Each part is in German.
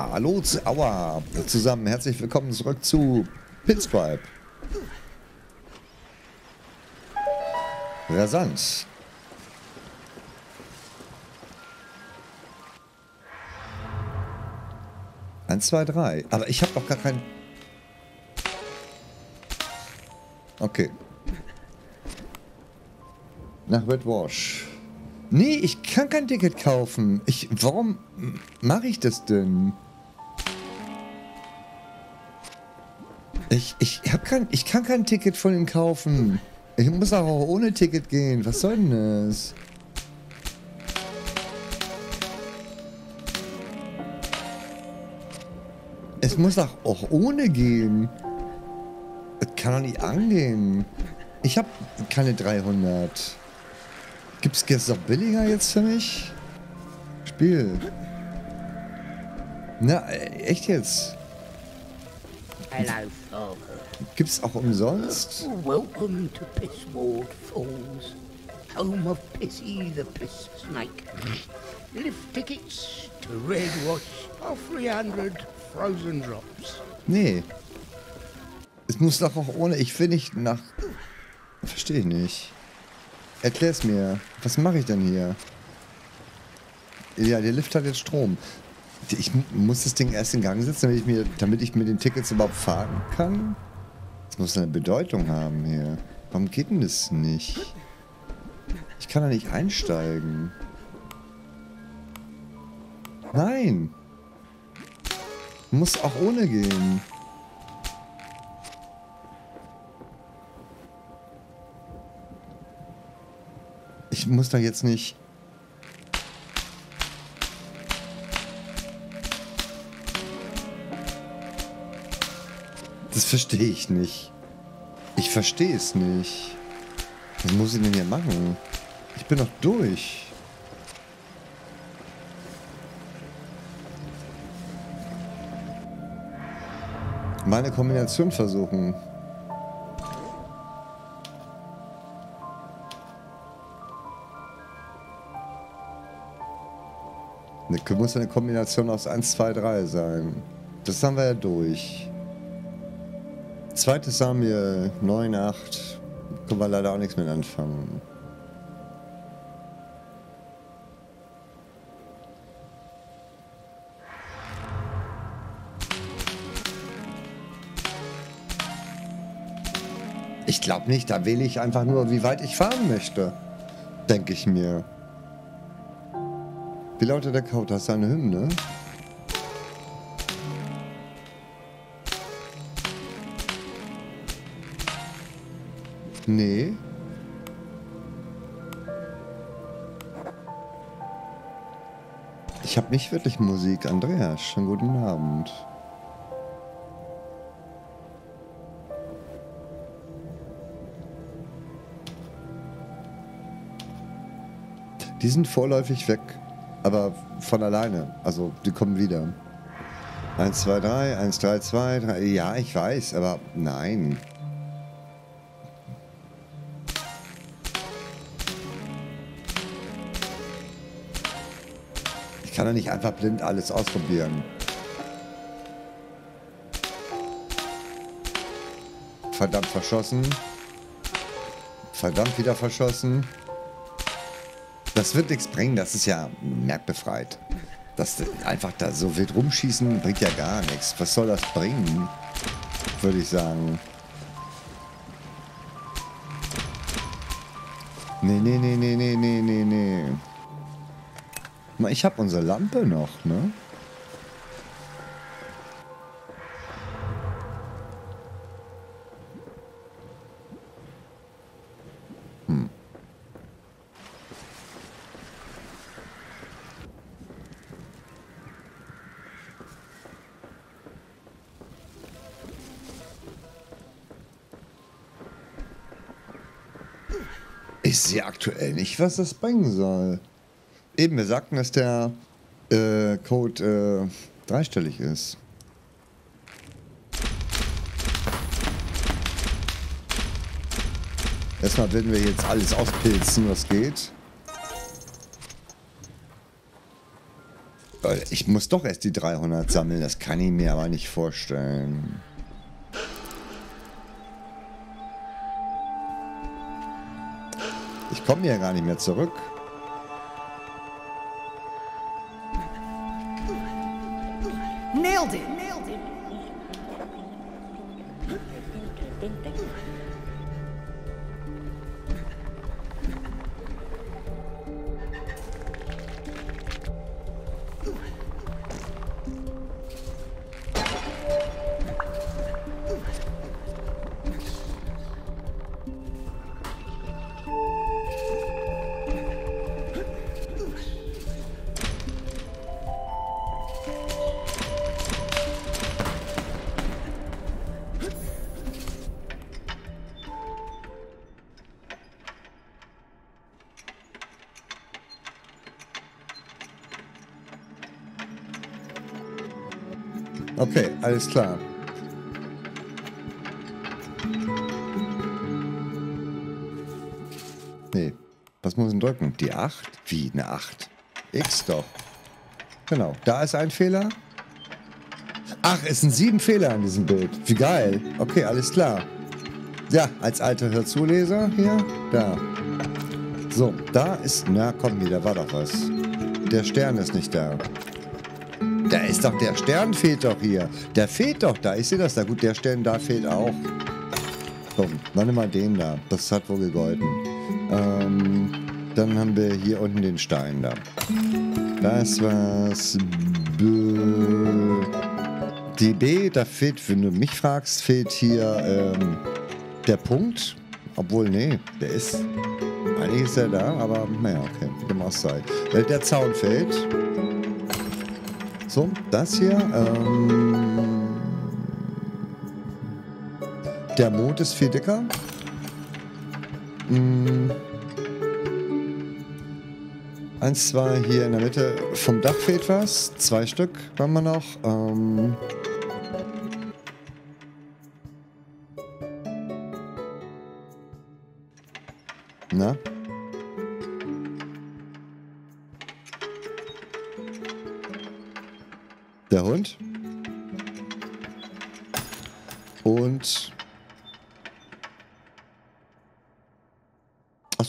Hallo, aua, zusammen, herzlich willkommen zurück zu Pinstripe. Rasant. Eins, zwei, drei. Aber ich habe doch gar kein... Okay. Nach Red Wash. Nee, ich kann kein Ticket kaufen. Ich, warum mache ich das denn? Ich, ich hab kein, ich kann kein Ticket von ihm kaufen. Ich muss auch ohne Ticket gehen. Was soll denn das? Es muss auch, auch ohne gehen. Das kann doch nicht angehen. Ich habe keine 300. Gibt's jetzt noch billiger jetzt für mich? Spiel. Na, echt jetzt? Hello. Gibt's auch umsonst? Welcome to Pissward Falls, home of Pissy the Piss Snake. Lift tickets to Red Wash are 300 frozen drops. Nee. Es muss doch auch ohne. Ich will nicht nach. Verstehe ich nicht. Erklär's mir. Was mache ich denn hier? Ja, der Lift hat jetzt Strom. Ich muss das Ding erst in Gang setzen, damit ich, mir, damit ich mit den Tickets überhaupt fahren kann? Das muss eine Bedeutung haben hier. Warum geht denn das nicht? Ich kann da nicht einsteigen. Nein! Muss auch ohne gehen. Ich muss da jetzt nicht... verstehe ich nicht. Ich verstehe es nicht. Was muss ich denn hier machen? Ich bin doch durch. Meine Kombination versuchen. Ne, muss eine Kombination aus 1, 2, 3 sein. Das haben wir ja durch. Zweites wir 9, 8. Können wir leider auch nichts mit anfangen. Ich glaube nicht, da wähle ich einfach nur, wie weit ich fahren möchte. Denke ich mir. Wie lautet der Code? Das ist eine Hymne. Nee. Ich habe nicht wirklich Musik. Andreas, schönen guten Abend. Die sind vorläufig weg, aber von alleine. Also, die kommen wieder. 1, 2, 3, 1, 3, 2, 3. Ja, ich weiß, aber nein. Kann doch nicht einfach blind alles ausprobieren. Verdammt verschossen. Verdammt wieder verschossen. Das wird nichts bringen, das ist ja merkbefreit. Das einfach da so wild rumschießen bringt ja gar nichts. Was soll das bringen? Würde ich sagen. Nee, nee, nee, nee, nee, nee, nee, nee. Ich habe unsere Lampe noch, ne? Hm. Ich sehe aktuell nicht, was das bringen soll. Eben, wir sagten, dass der äh, Code äh, dreistellig ist. Erstmal werden wir jetzt alles auspilzen, was geht. Ich muss doch erst die 300 sammeln, das kann ich mir aber nicht vorstellen. Ich komme hier gar nicht mehr zurück. Okay, alles klar. Nee. Was muss ich drücken? Die 8? Wie, eine 8? X doch. Genau, da ist ein Fehler. Ach, es sind sieben Fehler an diesem Bild. Wie geil. Okay, alles klar. Ja, als alter Hörzuleser hier, da. So, da ist, na komm da war doch was. Der Stern ist nicht da. Ist doch der Stern fehlt doch hier. Der fehlt doch da. Ich sehe das da. Gut, der Stern da fehlt auch. So, dann nehmen wir den da. Das hat wohl gegolten. Ähm, dann haben wir hier unten den Stein da. Das war's. B die B, da fehlt, wenn du mich fragst, fehlt hier ähm, der Punkt. Obwohl, nee, der ist. Eigentlich ist er da, aber naja, okay, dem auch sei. Der Zaun fehlt. So, das hier. Ähm, der Mond ist viel dicker. Hm. Eins, zwei hier in der Mitte. Vom Dach fehlt was. Zwei Stück haben wir noch. Ähm, na?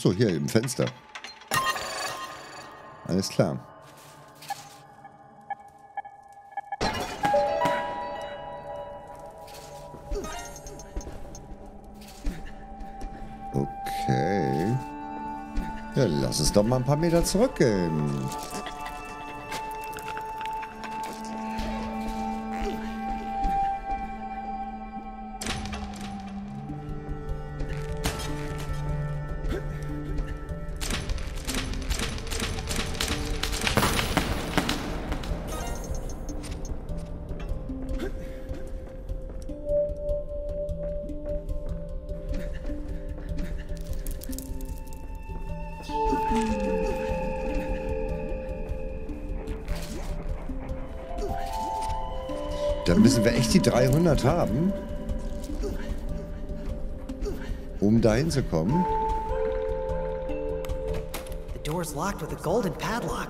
Achso, hier im Fenster. Alles klar. Okay. Ja, lass es doch mal ein paar Meter zurückgehen. Dann müssen wir echt die 300 haben, um da hinzukommen. The door's locked with a golden padlock.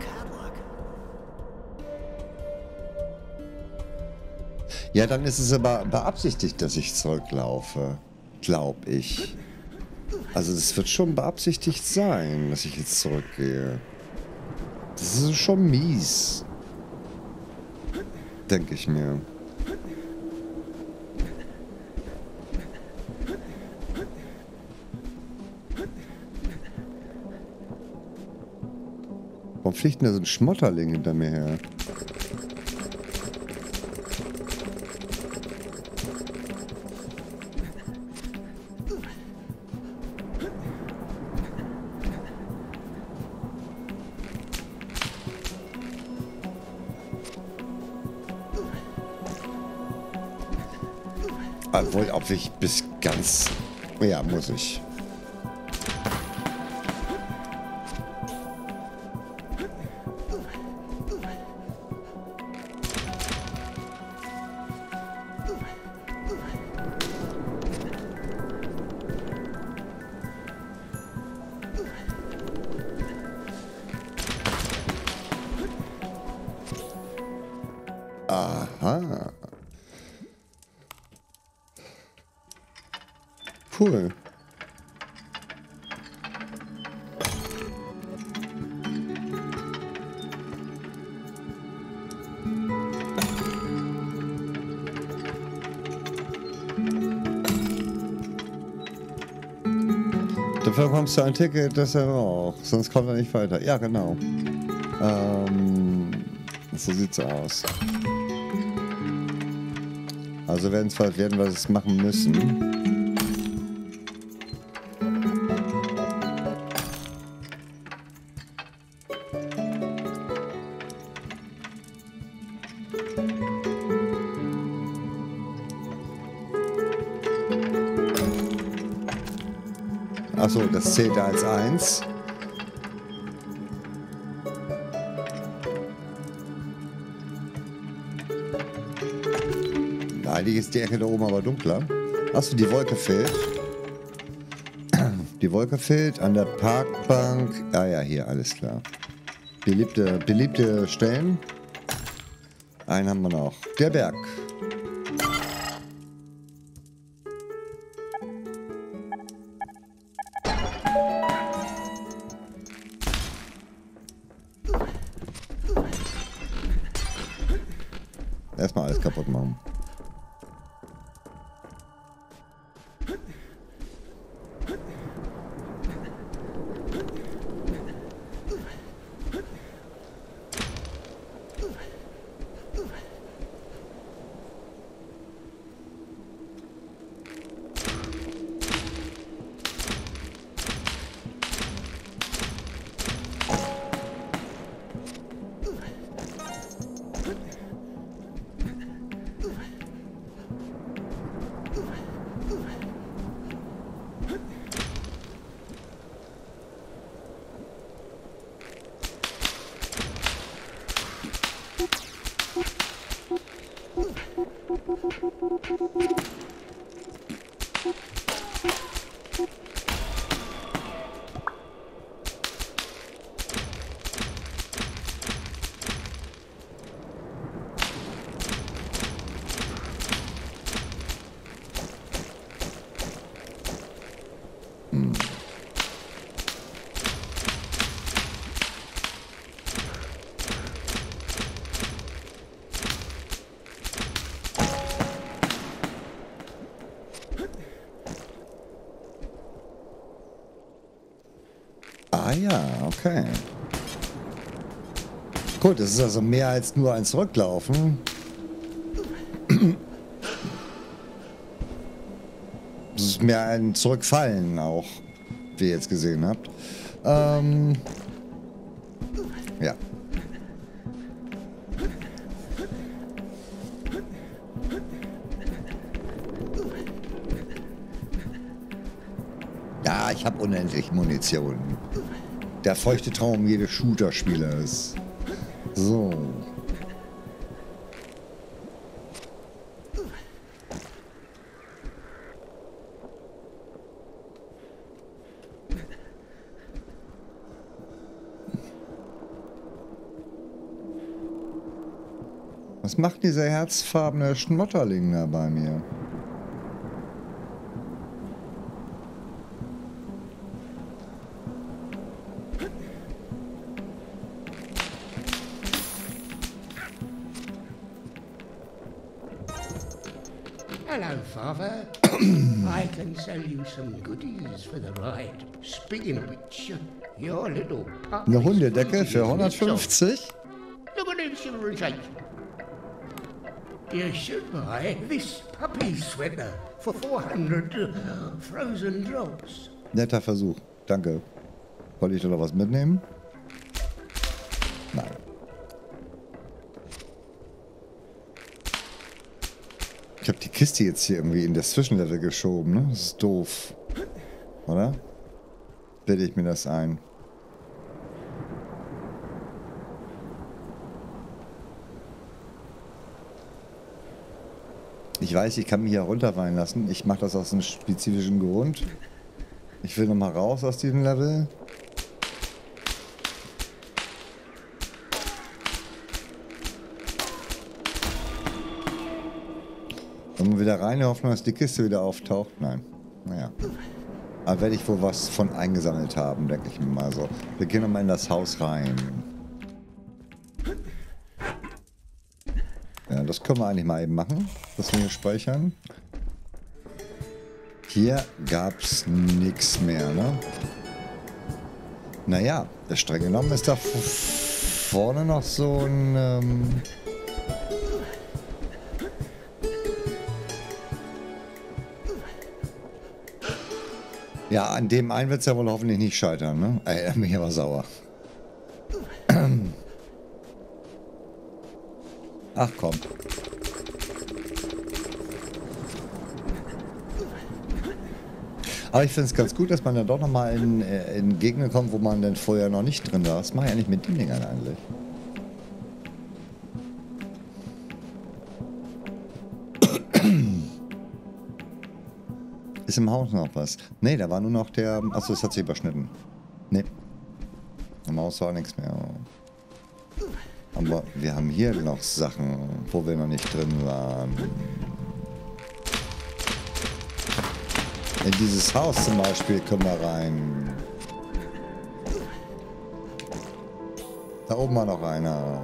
Ja, dann ist es aber beabsichtigt, dass ich zurücklaufe. Glaub ich. Also das wird schon beabsichtigt sein, dass ich jetzt zurückgehe. Das ist schon mies. Denke ich mir. Denn da so ein Schmotterling hinter mir her? Obwohl, ob ich bis ganz... Ja, muss ich. Bekommst du ein Ticket, das er braucht. Sonst kommt er nicht weiter. Ja, genau. Ähm, so sieht's aus. Also werden, werden wir das machen müssen. Das zählt als eins. Eigentlich ist die Ecke da oben aber dunkler. Achso, die Wolke fehlt. Die Wolke fehlt an der Parkbank. Ah ja, hier, alles klar. Beliebte, beliebte Stellen. Einen haben wir noch. Der Berg. Thank you. Okay. Gut, das ist also mehr als nur ein Zurücklaufen. Das ist mehr ein Zurückfallen auch, wie ihr jetzt gesehen habt. Ähm, ja. Ja, ich habe unendlich Munition. Der feuchte Traum jedes Shooter-Spielers. So. Was macht dieser herzfarbene Schmotterling da bei mir? Some goodies for the ride. Speaking of which, your little. Eine Hundedecke für freezing his nuts off. 150? Look at him shake. You should buy this puppy sweater for 400 uh, frozen drops. Netter Versuch. Danke. Wollte ich da noch was mitnehmen? Habe die Kiste jetzt hier irgendwie in das Zwischenlevel geschoben, ne? Das ist doof. Oder? Bilde ich mir das ein. Ich weiß, ich kann mich hier runterfallen lassen. Ich mache das aus einem spezifischen Grund. Ich will nochmal raus aus diesem Level. Kommen wir wieder rein, Hoffnung, dass die Kiste wieder auftaucht? Nein. Naja. Aber werde ich wohl was von eingesammelt haben, denke ich mir mal so. Wir gehen nochmal in das Haus rein. Ja, das können wir eigentlich mal eben machen, dass wir hier speichern. Hier gab es nichts mehr, ne? Naja, streng genommen ist da vorne noch so ein... Ähm Ja, an dem einen wird es ja wohl hoffentlich nicht scheitern, ne? Ey, mich aber sauer. Ach komm. Aber ich finde es ganz gut, dass man dann doch nochmal in, äh, in Gegenden kommt, wo man denn vorher noch nicht drin war. Was mache ich eigentlich mit den Dingern eigentlich? Ist im Haus noch was? Ne, da war nur noch der... Achso, das hat sich überschnitten. Ne. Im Haus war nichts mehr. Aber wir haben hier noch Sachen, wo wir noch nicht drin waren. In dieses Haus zum Beispiel können wir rein. Da oben war noch einer.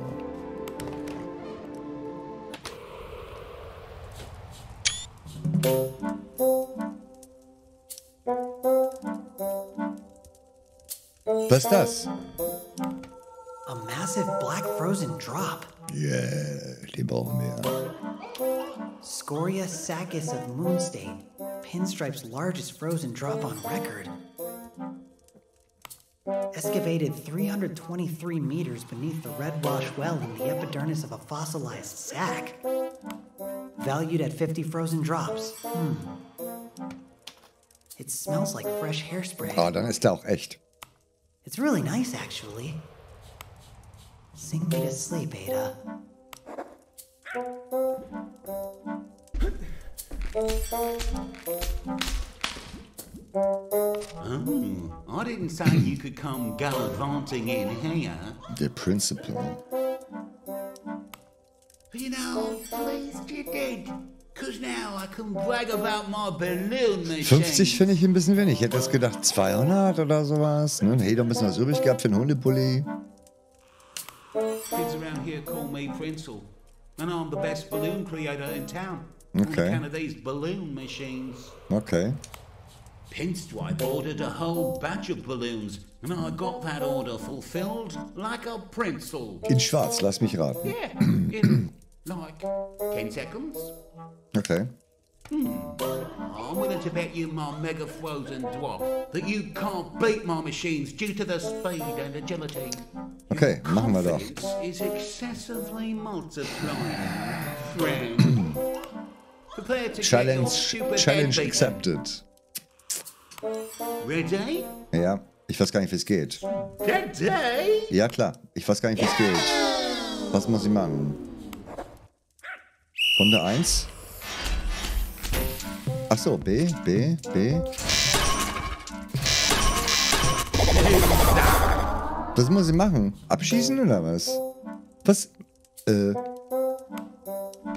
Das? A massive black frozen drop. Yeah, die brauchen. Scoria Sakis of Moonstain, Pinstripe's largest frozen drop on record. Excavated 323 meters beneath the red wash well in the epidermis of a fossilized sack. Valued at 50 frozen drops. Hmm. It smells like fresh hairspray. Ah, dann ist der auch echt. It's really nice, actually. Sing me to sleep, Ada. Oh, I didn't say you could come gallivanting in here. The Principal. 50 finde ich ein bisschen wenig. Ich hätte jetzt gedacht 200 oder sowas. Ne? Hey, da ein bisschen was übrig gehabt für einen Hundepulli. Kids around here call me Prinzel. And I'm the best balloon creator in town. Okay. On account of these balloon machines. Okay. Pinstripe ordered a whole batch of balloons, and I got that order fulfilled like a Prinzel. In schwarz, lass mich raten. Yeah, in like 10 seconds. Okay. I'm willing to bet you my mega frozen dwarf that you can't beat my machines due to the speed and agility. Okay, machen wir doch. Is excessively multiplying, friend. Prepare to get your Challenge, Challenge accepted. Ready? Ja, ich weiß gar nicht, wie es geht. Ja, klar. Ich weiß gar nicht, wie es geht. Was muss ich machen? Runde 1. Ach so, B, B, B. Was muss ich machen? Abschießen oder was? Was? Äh,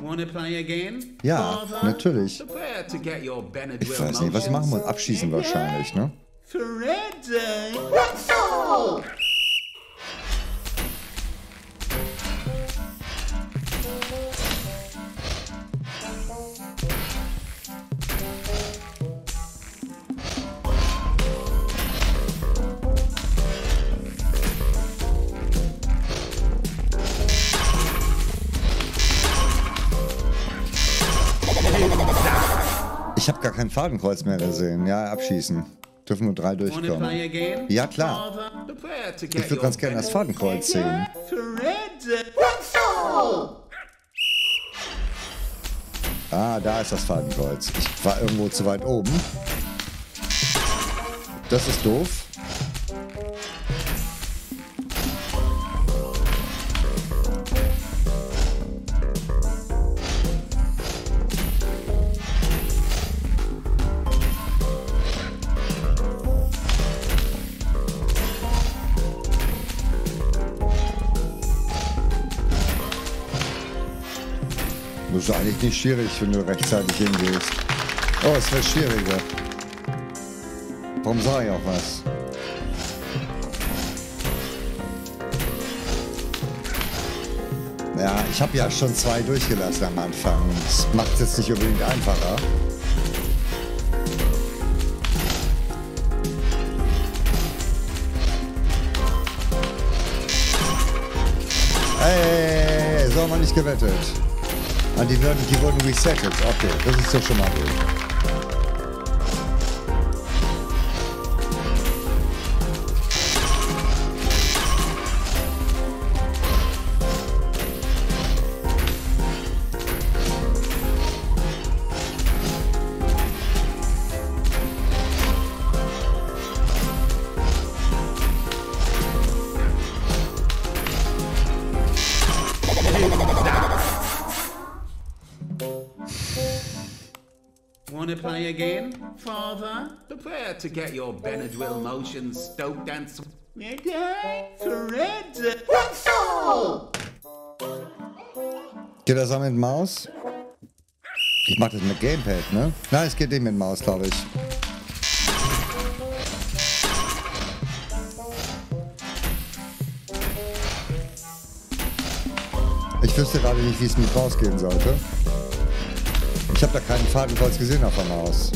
Wanna play again? Ja, Father? natürlich. Prepare to get your Benadryl ich weiß nicht, was ich machen muss. motions. Abschießen wahrscheinlich, ne? Ready? Ich habe gar kein Fadenkreuz mehr gesehen. Ja, abschießen. Dürfen nur drei durchkommen. Ja, klar. Ich würde ganz gerne das Fadenkreuz sehen. Ah, da ist das Fadenkreuz. Ich war irgendwo zu weit oben. Das ist doof. Das ist eigentlich nicht schwierig, wenn du rechtzeitig hingehst. Oh, es wird schwieriger. Warum sage ich auch was? Ja, ich habe ja schon zwei durchgelassen am Anfang. Das macht es jetzt nicht unbedingt einfacher. Hey, so haben wir nicht gewettet. Und die, würden, die wurden resettet. Okay, das ist doch schon mal gut. To get your Benadryl motions stoked and sw- Okay, Fred. Geht das auch mit Maus? Ich mach das mit Gamepad, ne? Nein, es geht nicht mit Maus, glaube ich. Ich wüsste gerade nicht, wie es mit Maus gehen sollte. Ich habe da keinen Fadenkreuz gesehen auf der Maus.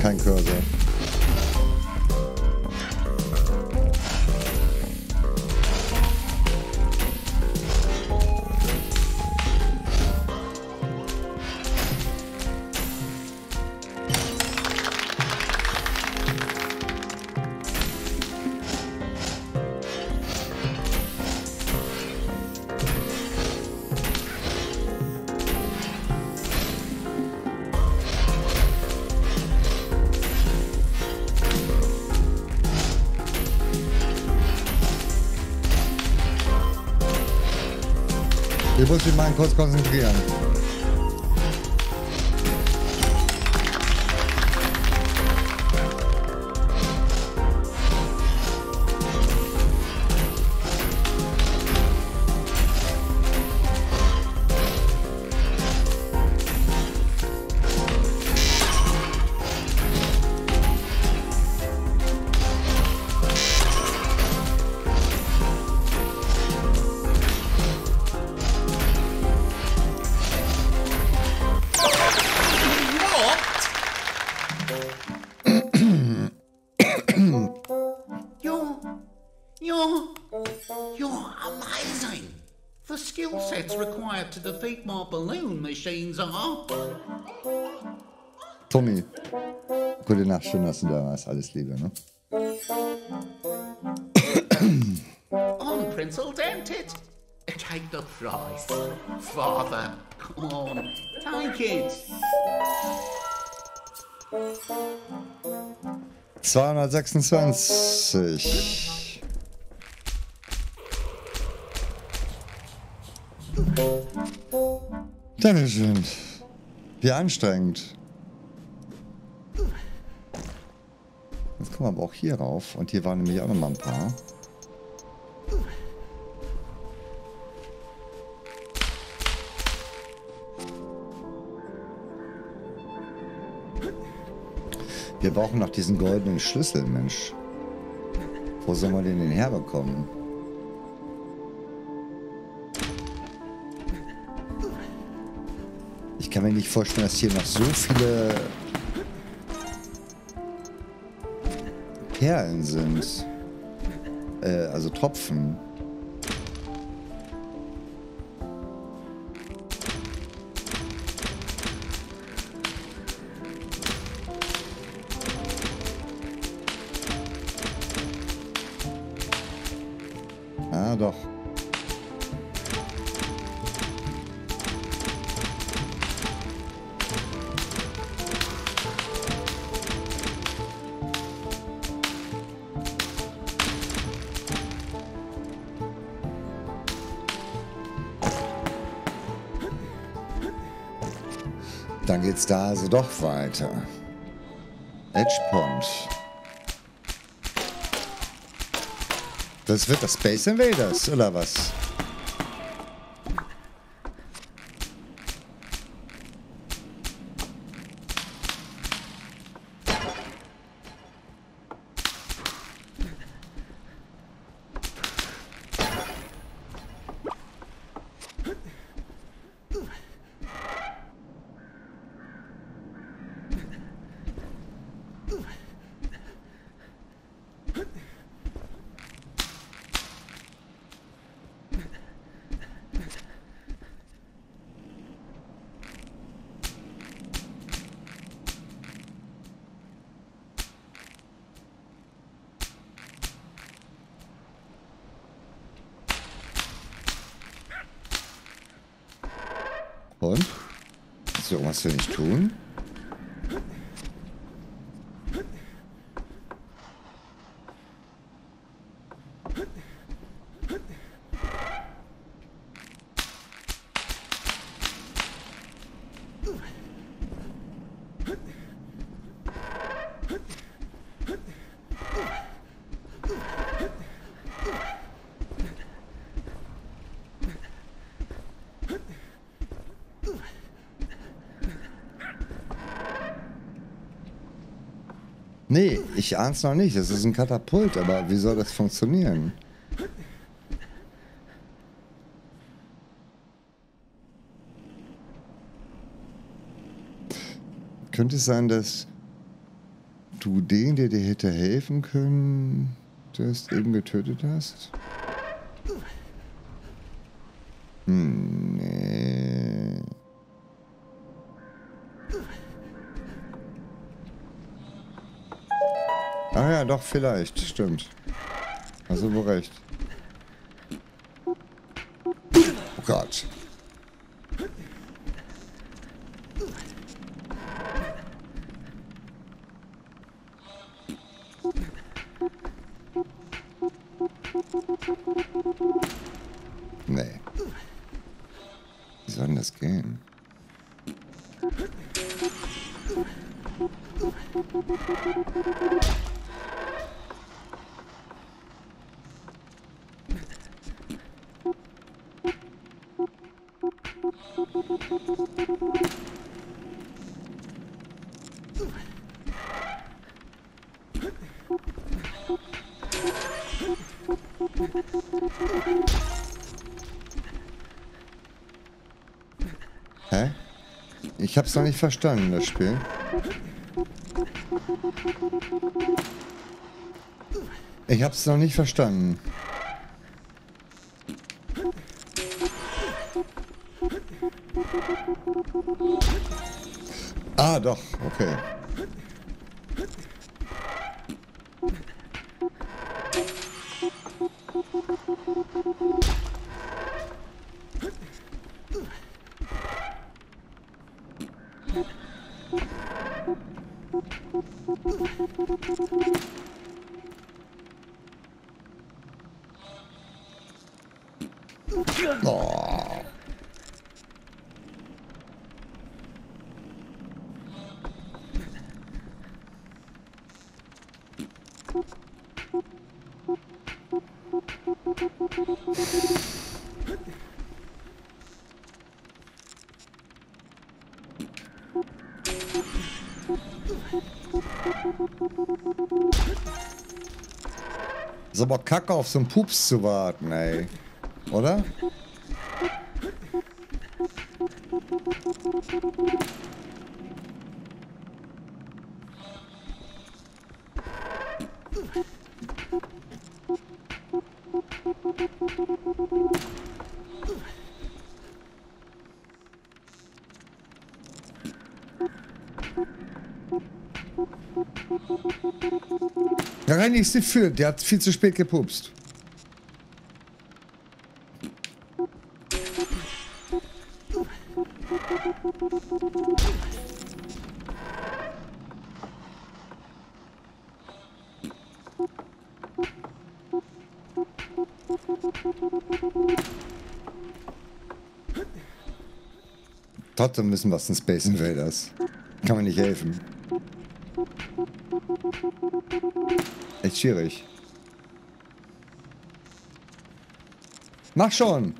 看课的。Muss mich mal kurz konzentrieren. Required to defeat my balloon machines are Tommy, gute Nacht, schön, dass du da warst. Alles Liebe, ne? unprecedented. Take the prize, Father. Come on, take it. 226. Dankeschön. Wie anstrengend. Jetzt kommen wir aber auch hier rauf. Und hier waren nämlich auch noch mal ein paar. Wir brauchen noch diesen goldenen Schlüssel, Mensch. Wo soll man den denn herbekommen? Kann mir nicht vorstellen, dass hier noch so viele Perlen sind. Äh, also Tropfen. Dann geht's da also doch weiter. Edge Pond. Das wird das Space Invaders, oder was? Und? Willst du irgendwas für mich tun? Nee, ich ahn's noch nicht. Das ist ein Katapult, aber wie soll das funktionieren? Könnte es sein, dass du den, der dir hätte helfen können, das eben getötet hast? Hm, doch, vielleicht. Stimmt. Also wohl recht. Oh Gott. Nee. Wie soll denn das gehen? Ich hab's noch nicht verstanden, das Spiel. Ich hab's noch nicht verstanden. Ah, doch, okay. フフフフフ。Ist aber kacke auf so einen Pups zu warten, ey. Oder? Nicht für. Der hat viel zu spät gepupst. Trotzdem müssen wir es Space Invaders. Kann man nicht helfen. Schwierig. Mach schon!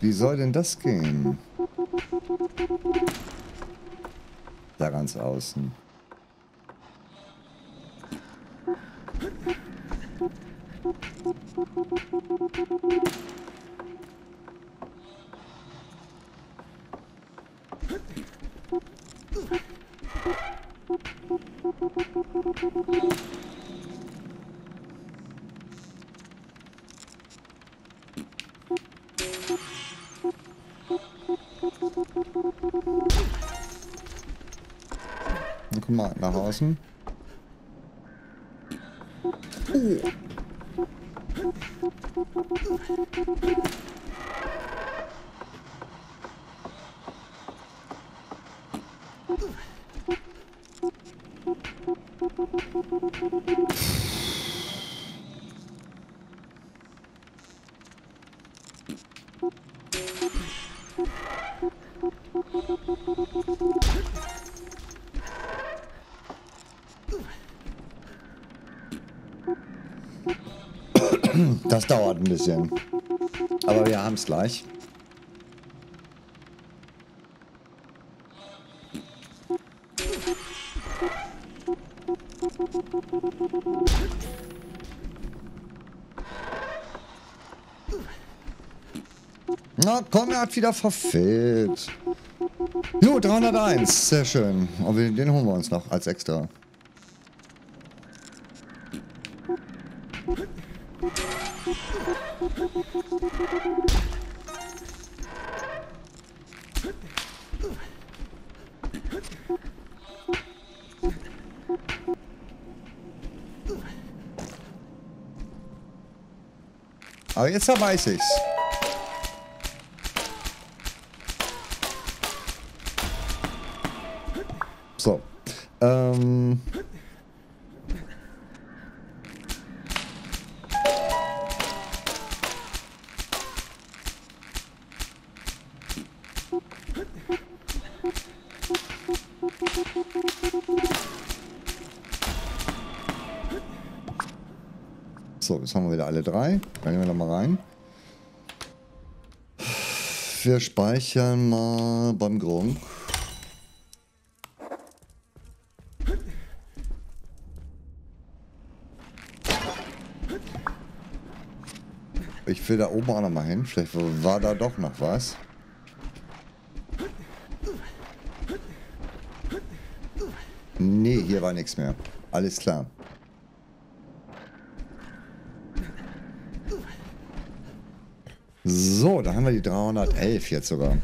Wie soll denn das gehen? Da ganz außen. Komm mal, nach außen. Oh. Das dauert ein bisschen. Aber wir haben es gleich. Na komm, er hat wieder verfehlt. Jo, 301. Sehr schön. Aber den holen wir uns noch als extra. Aber jetzt weiß ich's. So. Ähm. Alle drei. Dann gehen wir noch mal rein. Wir speichern mal beim Grund. Ich will da oben auch noch mal hin. Vielleicht war da doch noch was. Nee, hier war nichts mehr. Alles klar. So, da haben wir die 311 jetzt sogar.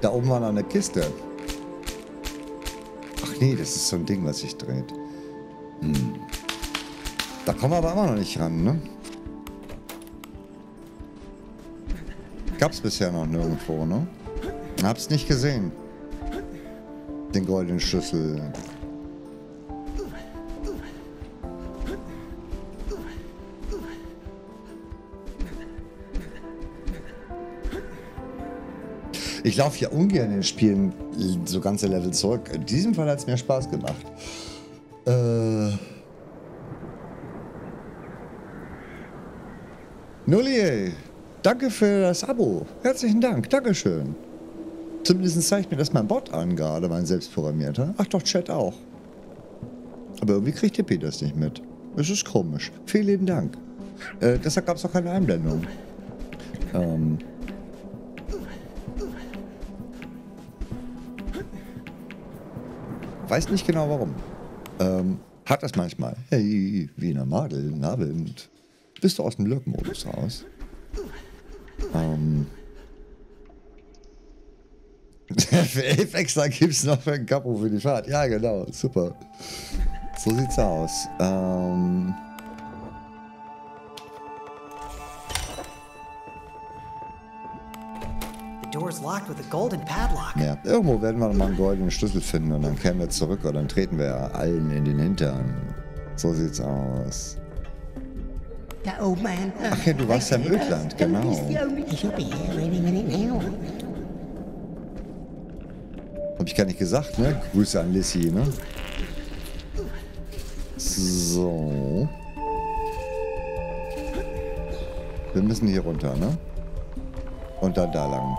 Da oben war noch eine Kiste. Ach nee, das ist so ein Ding, was sich dreht. Da kommen wir aber immer noch nicht ran, ne? Gab's bisher noch nirgendwo, ne? Hab's nicht gesehen. Den goldenen Schlüssel. Ich laufe ja ungern in Spielen so ganze Level zurück. In diesem Fall hat es mir Spaß gemacht. Äh. Nullier, danke für das Abo. Herzlichen Dank, Dankeschön. Zumindest zeigt mir das mein Bot an, gerade mein selbstprogrammierter. Ach doch, Chat auch. Aber irgendwie kriegt Tippi das nicht mit. Das ist komisch. Vielen Dank. Äh, deshalb gab es auch keine Einblendung. Ähm. Weiß nicht genau warum. Ähm, hat das manchmal. Hey, Wiener Madel, Abend. Bist du aus dem Lurk-Modus raus? Ähm. 11 extra gibt es noch für ein Kapo für die Fahrt. Ja, genau. Super. So sieht's aus. Ähm. Ja, irgendwo werden wir noch mal einen goldenen Schlüssel finden und dann kehren wir zurück und dann treten wir allen in den Hintern. So sieht's aus. Old man. uh, Ach ja, du warst ja im Ödland, genau. He's the only. He should be here any minute now. Hab ich gar nicht gesagt, ne? Grüße an Lissy, ne? So. Wir müssen hier runter, ne? Und dann da lang.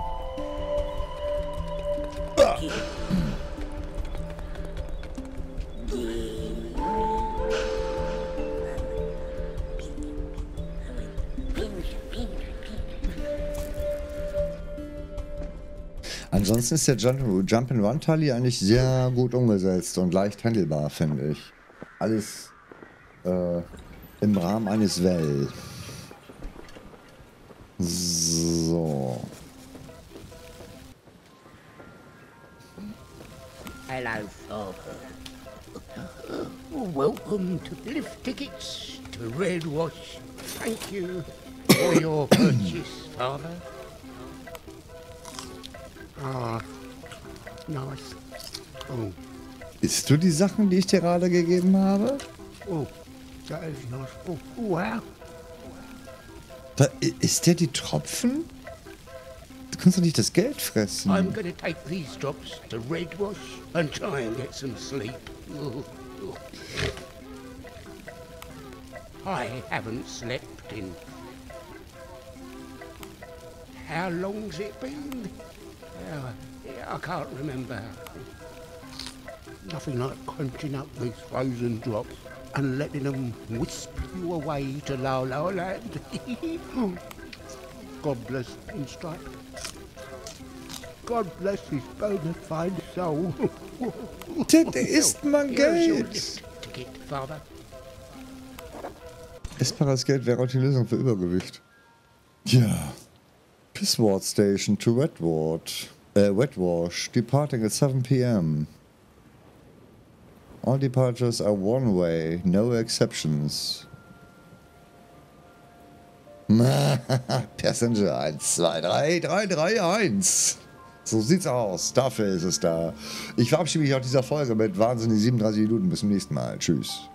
Ansonsten ist der Jump, Jump and Run Tally eigentlich sehr gut umgesetzt und leicht handelbar, finde ich. Alles äh, im Rahmen eines Well. So. Hello, Father. Welcome to lift tickets Isst du die Sachen, die ich dir gerade gegeben habe? oh, that is nice. Oh, wow. Da, i- ist der die Tropfen? Du kannst doch nicht das Geld fressen. I'm to take these drops to Red Wash and try and get some sleep. Oh, oh. I haven't slept in. How long's it been? Uh, I can't remember. Nothing like crunching up these frozen drops and letting them wisp you away to La La Land. God bless Pinstripe. God bless his bona fide soul. Der, der isst your Geld. ticket, Father. Essbares Geld wäre auch die Lösung für Übergewicht. Ja. Pissward Station to Wetward. Äh, Wetwash. Departing at 7 p.m. All departures are one way. No exceptions. Passenger 1, 2, 3, 3, 3, 1. So sieht's aus. Dafür ist es da. Ich verabschiede mich aus dieser Folge mit wahnsinnig 37 Minuten. Bis zum nächsten Mal. Tschüss.